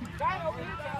Right over here,